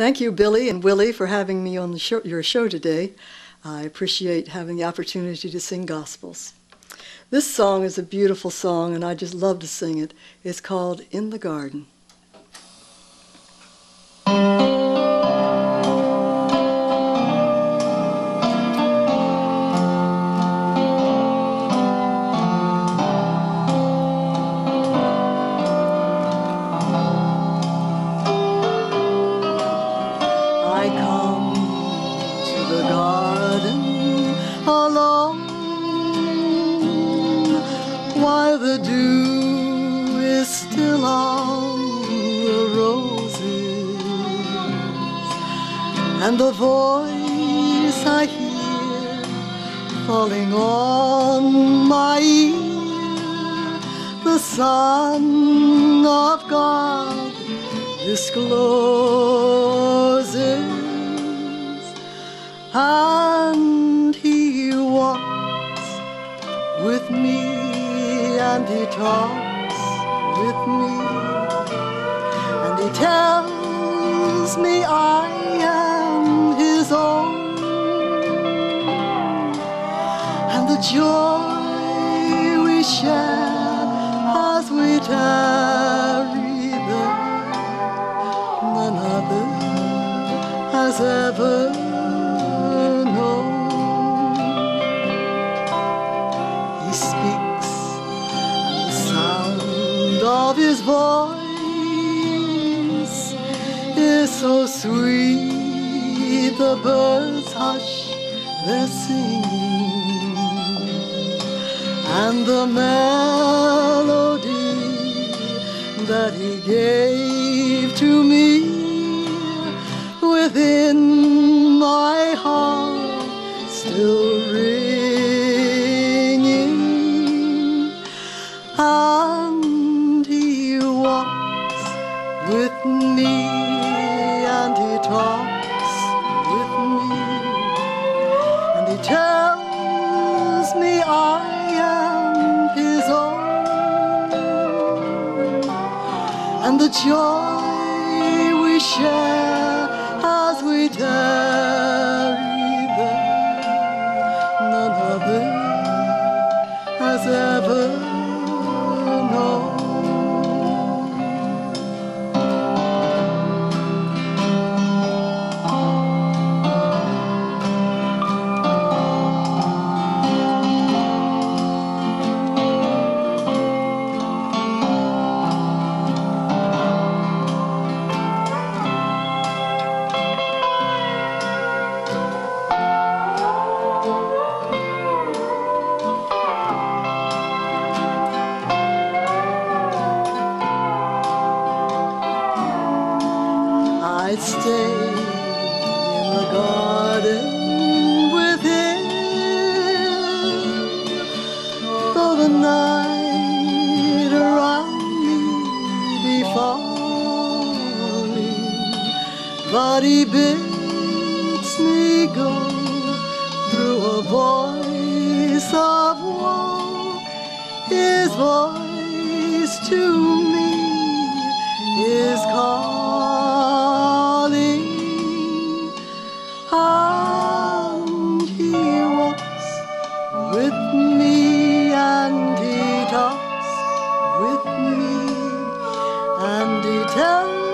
Thank you, Billy and Willie, for having me on show, your show today. I appreciate having the opportunity to sing gospels. This song is a beautiful song, and I just love to sing it. It's called In the Garden. While the garden alone. Where the dew is still on the roses and the voice I hear falling on my ear the Son with me and he talks with me. And he tells me I am his own. And the joy we share as we tarry there none other has ever of his voice is so sweet. The birds hush their singing and the melody that he gave to me within and the joy we share as we tarry I'd stay in the garden with him, though the night around me be falling. But he bids me go through a voice of woe, his voice to me and